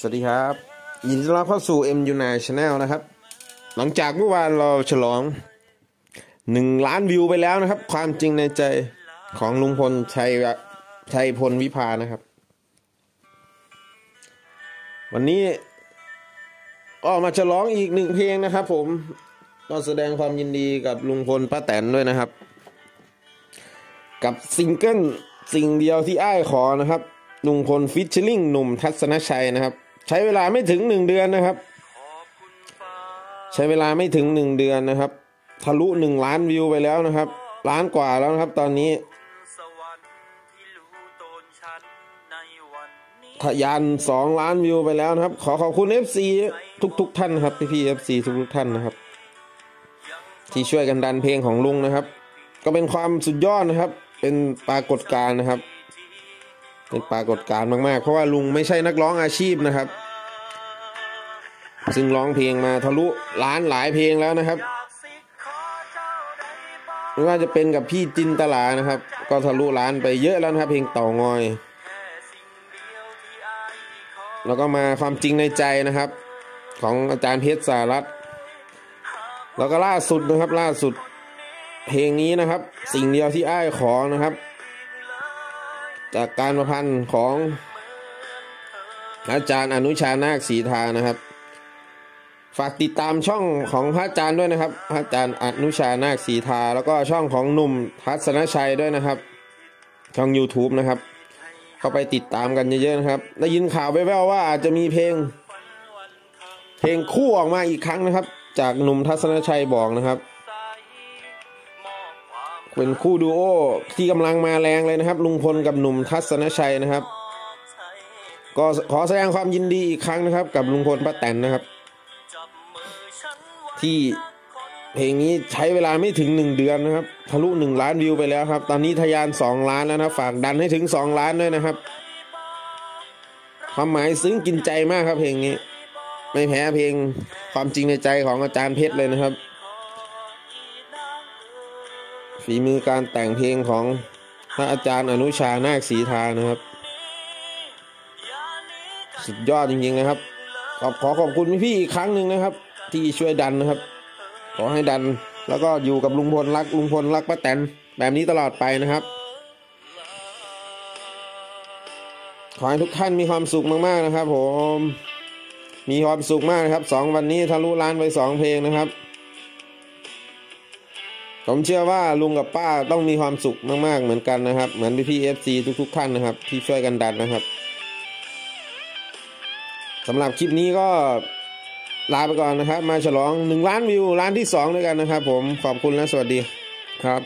สวัสดีครับยินดีต้อนรับเข้าสู่ M u n i Channel นะครับ หลังจากเมื่อวานเราฉลองหนึ่งล้านวิวไปแล้วนะครับ ความจริงในใจของลุงพลชัยชัยพลวิพานะครับ วันนี้ก็มาฉลองอีกหนึ่งเพลงนะครับ ผมก็แสดงความยินดีกับลุงพลป้าแตนด้วยนะครับ กับซิงเกิลสิ่งเดียวที่อ้ายขอนะครับลุงพล featuring หนุ่มทัศนชัยนะครับ ใช้เวลาไม่ถึงหนึ่งเดือนนะครับ ใช้เวลาไม่ถึงหนึ่งเดือนนะครับ ทะลุหนึ่งล้านวิวไปแล้วนะครับ ล้านกว่าแล้วนะครับ ตอนนี้ทะยานสองล้านวิวไปแล้วนะครับ ขอขอบคุณ FC ทุกทุกท่านนะครับพี่พี่ FC ทุกทุกท่านนะครับ ที่ช่วยกันดันเพลงของลุงนะครับ ก็เป็นความสุดยอดนะครับ เป็นปรากฏการณ์นะครับ เป็นปรากฏการณ์มาก ๆ เพราะว่าลุงไม่ใช่นักร้องอาชีพนะครับ ซึ่งร้องเพลงมาทะลุล้านหลายเพลงแล้วนะครับไม่ว่าจะเป็นกับพี่จินตลานะครับ ก็ทะลุล้านไปเยอะแล้วนะครับ เพลงเต่างอย แล้วก็มาความจริงในใจนะครับ ของอาจารย์เพชรสารัตแล้วก็ล่าสุดนะครับล่าสุดเพลงนี้นะครับ สิ่งเดียวที่อ้ายขอนะครับ จากการประพันธ์ของอาจารย์อนุชานาคสีทานะครับ ฝากติดตามช่องของพระอาจารย์ด้วยนะครับ พระอาจารย์อนุชานาคสีทา แล้วก็ช่องของหนุ่มทัศนชัยด้วยนะครับ ช่อง YouTube นะครับ เข้าไปติดตามกันเยอะๆนะครับ ได้ยินข่าวแว่วๆว่าอาจจะมีเพลง เพลงคู่ออกมาอีกครั้งนะครับ จากหนุ่มทัศนชัยบอกนะครับ เป็นคู่ดูโอที่กำลังมาแรงเลยนะครับ ลุงพลกับหนุ่มทัศนชัยนะครับ ก็ขอแสดงความยินดีอีกครั้งนะครับ กับลุงพลป้าแตนนะครับ ที่เพลงนี้ใช้เวลาไม่ถึงหนึ่งเดือนนะครับ ทะลุหนึ่งล้านวิวไปแล้วครับ ตอนนี้ทะยานสองล้านแล้วนะฝากดันให้ถึงสองล้านด้วยนะครับความหมายซึ้งกินใจมากครับเพลงนี้ ไม่แพ้เพลงความจริงในใจของอาจารย์เพชรเลยนะครับ ฝีมือการแต่งเพลงของพระอาจารย์อนุชานาคสีทานะครับ สุดยอดจริงๆนะครับขอขอขอบคุณพี่อีกครั้งหนึ่งนะครับ ที่ช่วยดันนะครับ ขอให้ดันแล้วก็อยู่กับลุงพลรักลุงพลรักป้าแตนแบบนี้ตลอดไปนะครับ ขอให้ทุกท่านมีความสุขมากๆนะครับ ผม มีความสุขมากนะครับสองวันนี้ทะลุล้านไปสองเพลงนะครับ ผมเชื่อว่าลุงกับป้าต้องมีความสุขมากๆเหมือนกันนะครับ เหมือนพี่พี่ FC ทุกๆท่านนะครับ ที่ช่วยกันดันนะครับสำหรับคลิปนี้ก็ลาไปก่อนนะครับ มาฉลองหนึ่งล้านวิวล้านที่สองด้วยกันนะครับ ผมขอบคุณและสวัสดีครับ